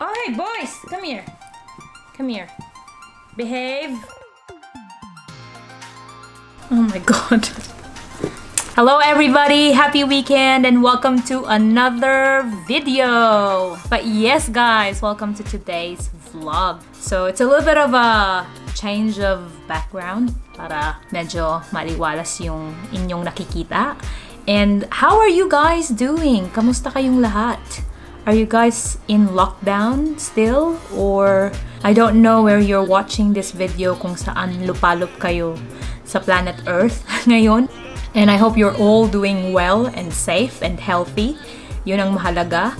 Oh, hey, boys! Come here. Come here. Behave. Oh my god. Hello everybody, happy weekend and welcome to another video. But yes guys, welcome to today's vlog. So it's a little bit of a change of background para medyo maliwalas yung inyong nakikita. And how are you guys doing? Kamusta kayong lahat? Are you guys in lockdown still? Or I don't know where you're watching this video kung saan lupalop kayo sa planet Earth ngayon. And I hope you're all doing well and safe and healthy. Yun ang mahalaga.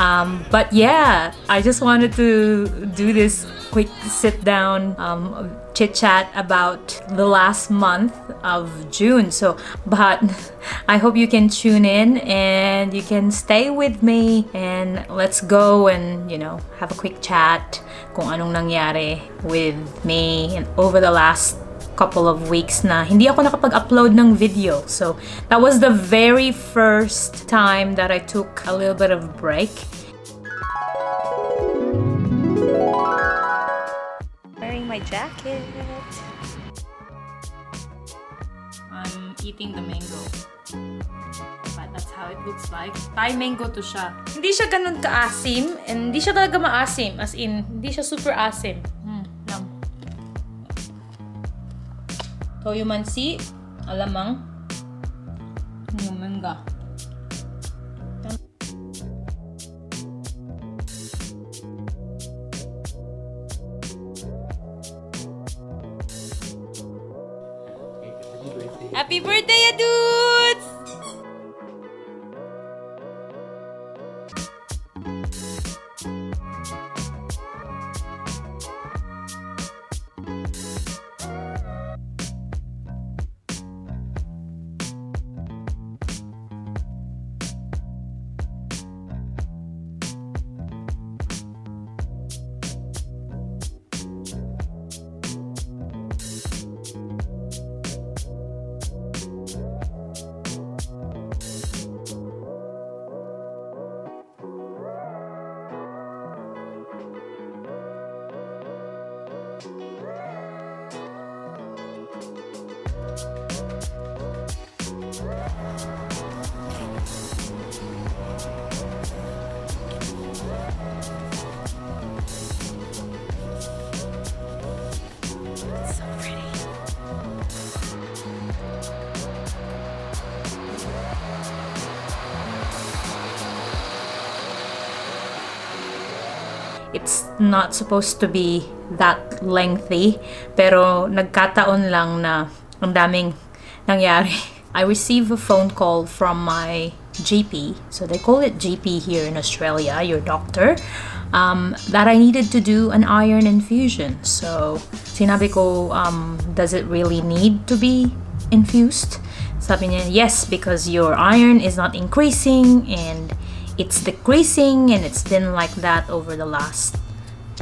Um, but yeah, I just wanted to do this quick sit down um, chit chat about the last month of June. So, but I hope you can tune in and you can stay with me and let's go and you know have a quick chat kung anong nangyari with me and over the last couple of weeks na hindi ako nakapag-upload ng video. So, that was the very first time that I took a little bit of break. Jacket. I'm eating the mango. But that's how it looks like. Thai mango to siya. Hindi siya ganun kaasim and hindi siya talaga maasim. As in, hindi siya super asim. Hmm, yum. Toyo mansi, alamang, manga. Happy birthday, dudes! Not supposed to be that lengthy, pero nagkataon lang na ang daming nangyari. I received a phone call from my GP, so they call it GP here in Australia, your doctor, um, that I needed to do an iron infusion. So, sinabi ko, um, does it really need to be infused? Sabi niya, yes, because your iron is not increasing and it's decreasing and it's been like that over the last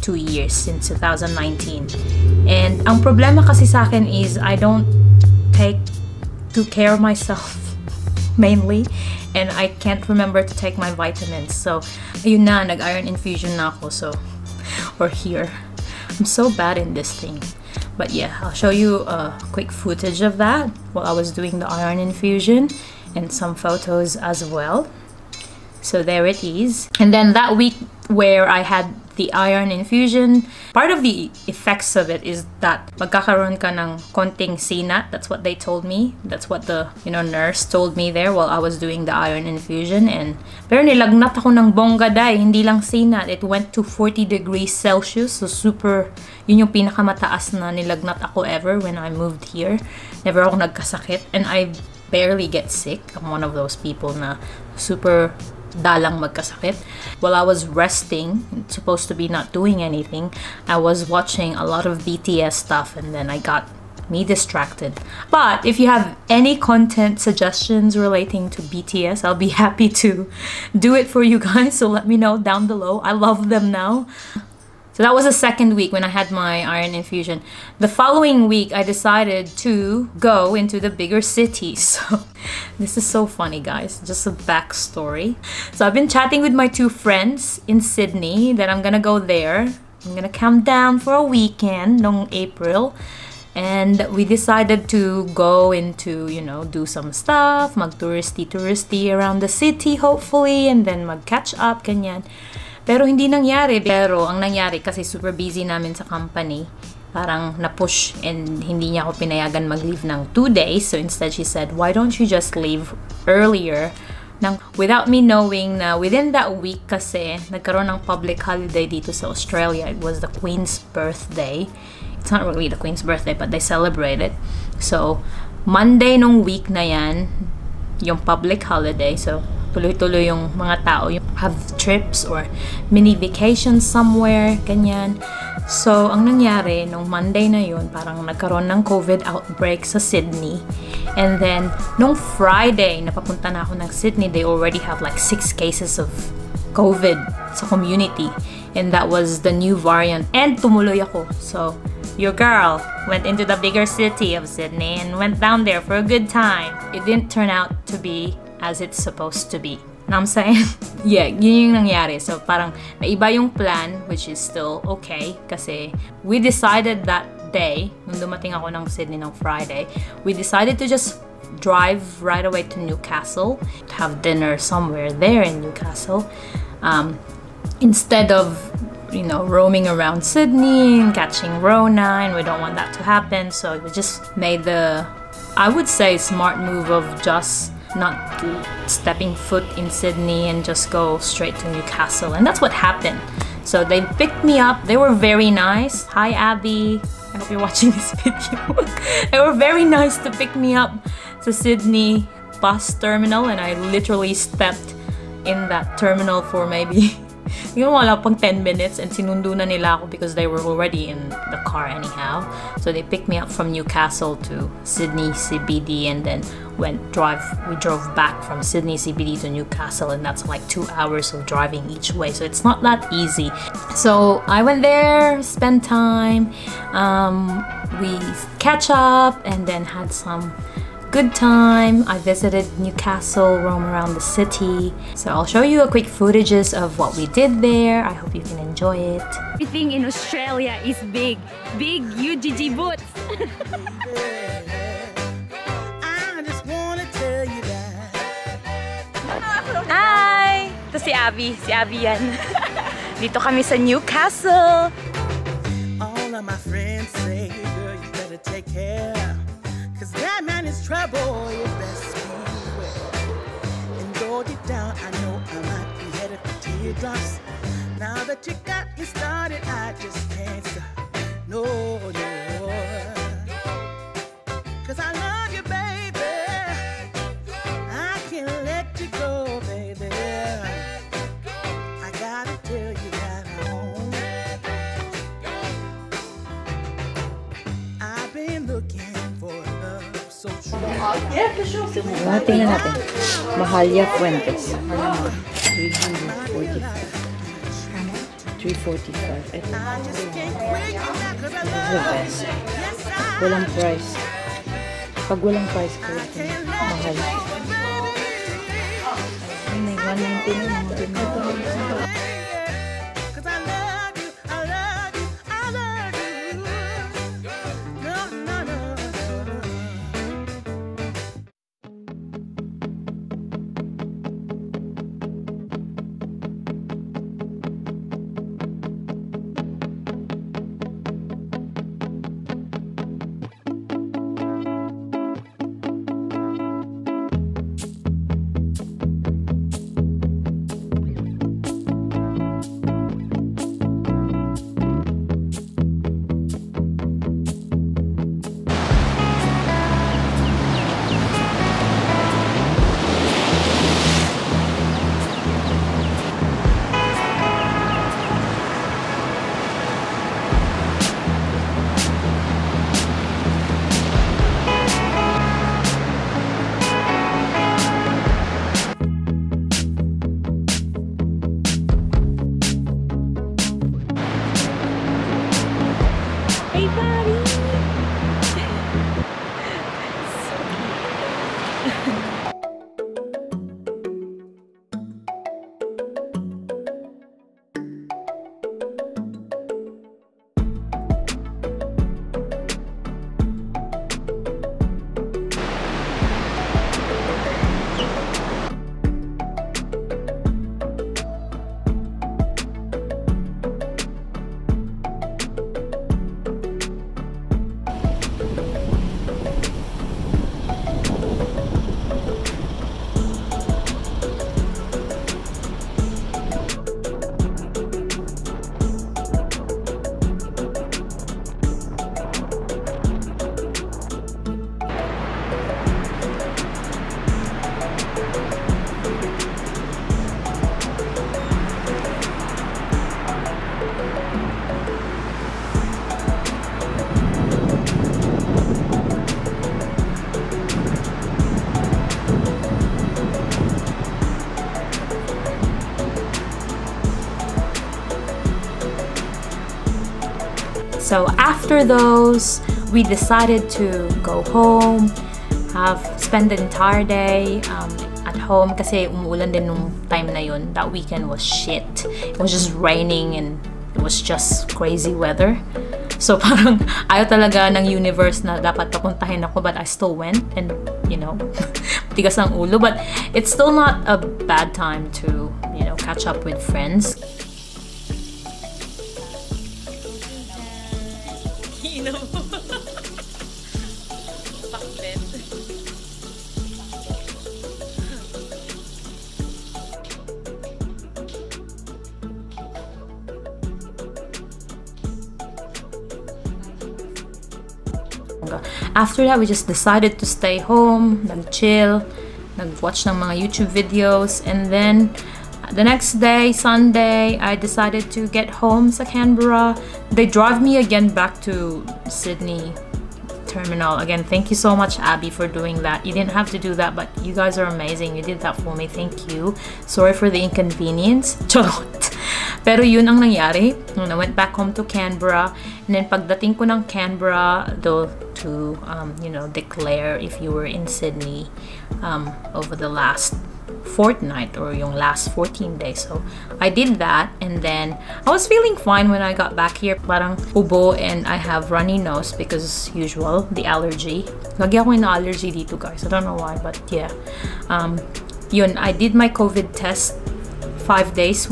two years since 2019. And ang problema kasi sa akin is I don't take to care of myself mainly and I can't remember to take my vitamins. So, ayun na, nag-iron infusion na ako. So, or here. I'm so bad in this thing. But yeah, I'll show you a quick footage of that while I was doing the iron infusion and some photos as well. So there it is. And then that week where I had the iron infusion, part of the effects of it is that magkakaroon ka ng konting sinat. That's what they told me. That's what the, you know, nurse told me there while I was doing the iron infusion. And pero nilagnat ako ng bongga dai, hindi lang sinat. It went to 40 degrees Celsius. So super, yun yung pinakamataas na nilagnat ako ever when I moved here. Never ako nagkasakit. And I barely get sick. I'm one of those people na super dalang magkasakit. While I was resting, supposed to be not doing anything, I was watching a lot of BTS stuff and then I got me distracted. But if you have any content suggestions relating to BTS, I'll be happy to do it for you guys. So let me know down below. I love them now. So that was the second week when I had my iron infusion. The following week, I decided to go into the bigger cities. So this is so funny, guys. Just a backstory. So I've been chatting with my two friends in Sydney that I'm gonna go there. I'm gonna come down for a weekend long April. And we decided to go into, you know, do some stuff, mag-touristy touristy around the city hopefully, and then mag-catch up, ganyan. Pero hindi nangyari. Pero ang nangyari kasi super busy namin sa company, parang na-push and hindi niya ako pinayagan mag-leave ng two days. So instead, she said, why don't you just leave earlier? Nang, without me knowing na within that week kasi nagkaroon ng public holiday dito sa Australia. It was the Queen's birthday. It's not really the Queen's birthday, but they celebrate it. So, Monday nung week na yan, yung public holiday. So, tuloy-tuloy yung mga tao yung have trips or mini vacations somewhere, ganyan. So, ang nangyari, nung Monday na yun, parang nagkaroon ng COVID outbreak sa Sydney. And then, nung Friday, napapunta na ako ng Sydney, they already have like six cases of COVID sa community. And that was the new variant. And tumuloy ako. So, your girl went into the bigger city of Sydney and went down there for a good time. It didn't turn out to be as it's supposed to be. Know I'm saying? yeah, yun yung nangyari. So parang naiba yung plan, which is still okay. Kasi we decided that day, nung dumating ako ng Sydney ng Friday, we decided to just drive right away to Newcastle, to have dinner somewhere there in Newcastle, um, instead of you know roaming around Sydney and catching Rona, and we don't want that to happen. So we just made the, I would say, smart move of just not stepping foot in Sydney and just go straight to Newcastle. And that's what happened. So they picked me up. They were very nice. Hi, Abby. I hope you're watching this video. they were very nice to pick me up to Sydney bus terminal and I literally stepped in that terminal for maybe Yung wala pang 10 minutes and sinundo na nila ako because they were already in the car anyhow. So they picked me up from Newcastle to Sydney CBD and then went drive we drove back from Sydney CBD to Newcastle and that's like two hours of driving each way so it's not that easy so I went there spent time um, we catch up and then had some good time. I visited Newcastle, roam around the city. So I'll show you a quick footages of what we did there. I hope you can enjoy it. Everything in Australia is big. Big UGG boots. Hi! Ito si Abby. Si Abby yan. Dito kami sa Newcastle. All of my friends say, girl, you better take care. Cause that man is trouble, you best beware. And go deep down, I know I might be headed for teardrops. Now that you got me started, I just can't stop. No, no. Cause I Ah, tingnan natin. Mahalia Fuentes. Alam mo, 345. 345. Ito. I just can't quit you now 'cause I This is the love best. you. Yes, I Walang price. Pag walang price ko, can't mahal. let you go, baby. Ay, may 190 So after those, we decided to go home, have spend the entire day um, at home kasi umuulan din nung time na yun. That weekend was shit. It was just raining and it was just crazy weather. So parang ayaw talaga ng universe na dapat papuntahin ako but I still went and you know, tigas ang ulo but it's still not a bad time to, you know, catch up with friends. After that, we just decided to stay home, nag-chill, nag-watch ng mga uh, YouTube videos, and then the next day, Sunday, I decided to get home sa Canberra. They drive me again back to Sydney terminal. Again, thank you so much, Abby, for doing that. You didn't have to do that, but you guys are amazing. You did that for me. Thank you. Sorry for the inconvenience. Charot. Pero yun ang nangyari. Nung I went back home to Canberra, and then pagdating ko ng Canberra, though, to, um, you know, declare if you were in Sydney um, over the last fortnight or yung last 14 days. So, I did that and then I was feeling fine when I got back here. Parang ubo and I have runny nose because usual, the allergy. Lagi ako allergy dito guys. I don't know why but yeah. Um, yun, I did my COVID test five days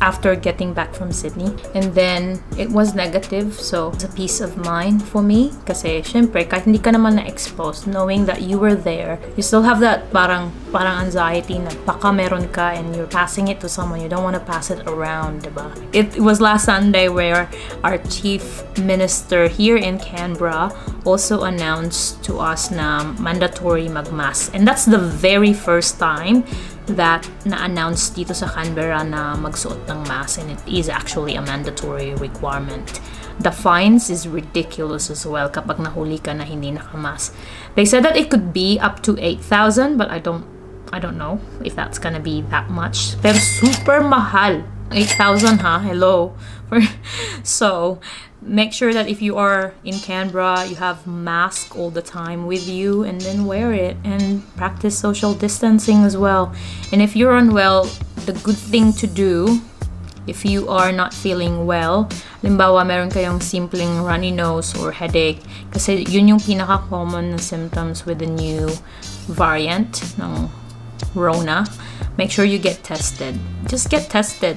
after getting back from Sydney. And then, it was negative. So, it's a peace of mind for me. Kasi, syempre, kahit hindi ka naman na-expose, knowing that you were there, you still have that parang, parang anxiety na baka meron ka and you're passing it to someone. You don't want to pass it around, diba? It, it was last Sunday where our chief minister here in Canberra also announced to us na mandatory magmask. And that's the very first time that na-announce dito sa Canberra na magsuot ng mask and it is actually a mandatory requirement. The fines is ridiculous as well kapag nahuli ka na hindi nakamask. They said that it could be up to 8,000 but I don't I don't know if that's gonna be that much. Pero super mahal. 8,000 ha? Hello. so, make sure that if you are in Canberra, you have mask all the time with you and then wear it and practice social distancing as well. And if you're unwell, the good thing to do if you are not feeling well, limbawa meron kayong simpleng runny nose or headache, kasi yun yung pinaka-common na symptoms with the new variant ng Rona, make sure you get tested. Just get tested.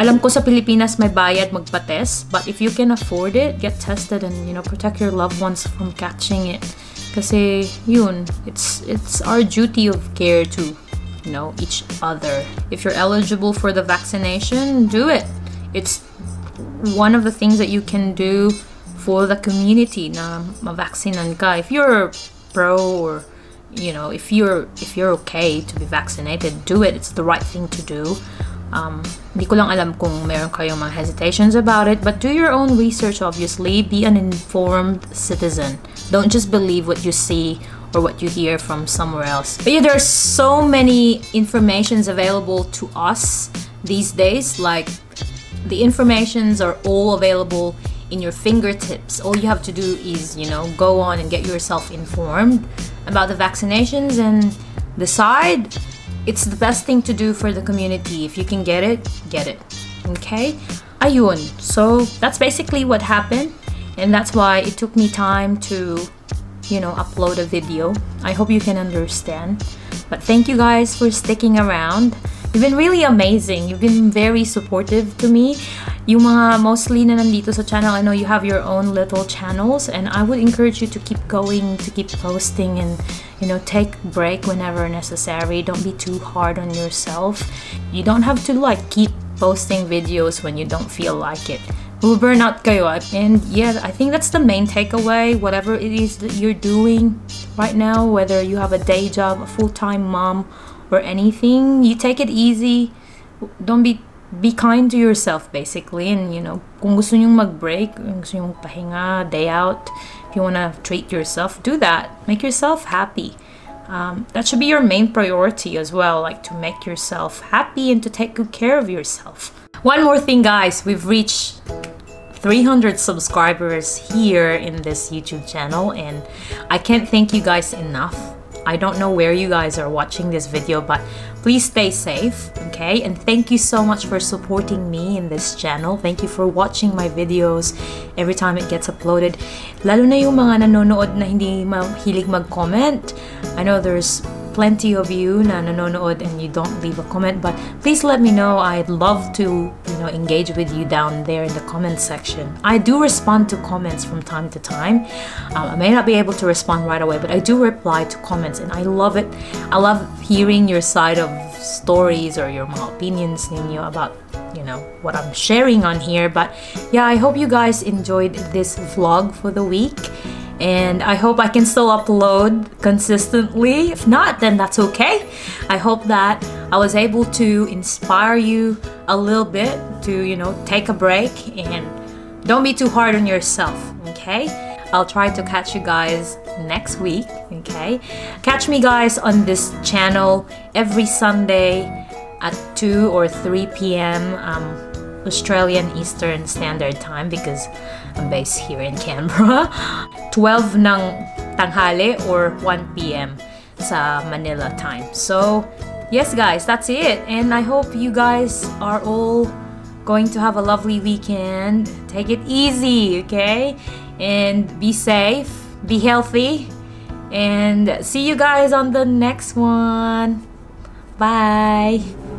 Alam ko sa Pilipinas may bayad magpa-test, but if you can afford it, get tested and you know protect your loved ones from catching it. Kasi yun, it's it's our duty of care to you know each other. If you're eligible for the vaccination, do it. It's one of the things that you can do for the community na mavaksinan ka. If you're pro or you know if you're if you're okay to be vaccinated do it. It's the right thing to do. Um, hindi ko lang alam kung meron kayong mga hesitations about it but do your own research obviously. Be an informed citizen. Don't just believe what you see or what you hear from somewhere else. But yeah there's so many informations available to us these days. Like the informations are all available in your fingertips. All you have to do is you know go on and get yourself informed about the vaccinations and decide it's the best thing to do for the community. If you can get it get it. Okay? Ayun. So that's basically what happened and that's why it took me time to you know upload a video. I hope you can understand. But thank you guys for sticking around You've been really amazing. You've been very supportive to me. Yung mga mostly na nandito sa channel, I know you have your own little channels and I would encourage you to keep going, to keep posting and you know, take break whenever necessary. Don't be too hard on yourself. You don't have to like keep posting videos when you don't feel like it. Will burn out kayo. And yeah, I think that's the main takeaway. Whatever it is that you're doing right now, whether you have a day job, a full-time mom, or anything, you take it easy. Don't be be kind to yourself basically and you know kung gusto nyong mag-break kung gusto nyong pahinga day out if you want to treat yourself do that make yourself happy um, that should be your main priority as well like to make yourself happy and to take good care of yourself one more thing guys we've reached 300 subscribers here in this YouTube channel, and I can't thank you guys enough. I don't know where you guys are watching this video, but please stay safe, okay? And thank you so much for supporting me in this channel. Thank you for watching my videos every time it gets uploaded. Lalo na yung mga nanonood na hindi mahilig mag-comment. I know there's plenty of you na nanonood and you don't leave a comment but please let me know. I'd love to you know engage with you down there in the comment section. I do respond to comments from time to time. Um, i may not be able to respond right away but i do reply to comments and i love it. I love hearing your side of stories or your opinions ninyo about you know what i'm sharing on here. But yeah i hope you guys enjoyed this vlog for the week and I hope I can still upload consistently. If not, then that's okay. I hope that I was able to inspire you a little bit to, you know, take a break and don't be too hard on yourself, okay? I'll try to catch you guys next week, okay? Catch me guys on this channel every Sunday at 2 or 3 p.m. Um, Australian Eastern Standard Time because I'm based here in Canberra. 12 ng tanghali or 1 p.m. sa Manila time. So, yes guys, that's it. And I hope you guys are all going to have a lovely weekend. Take it easy, okay? And be safe, be healthy, and see you guys on the next one. Bye.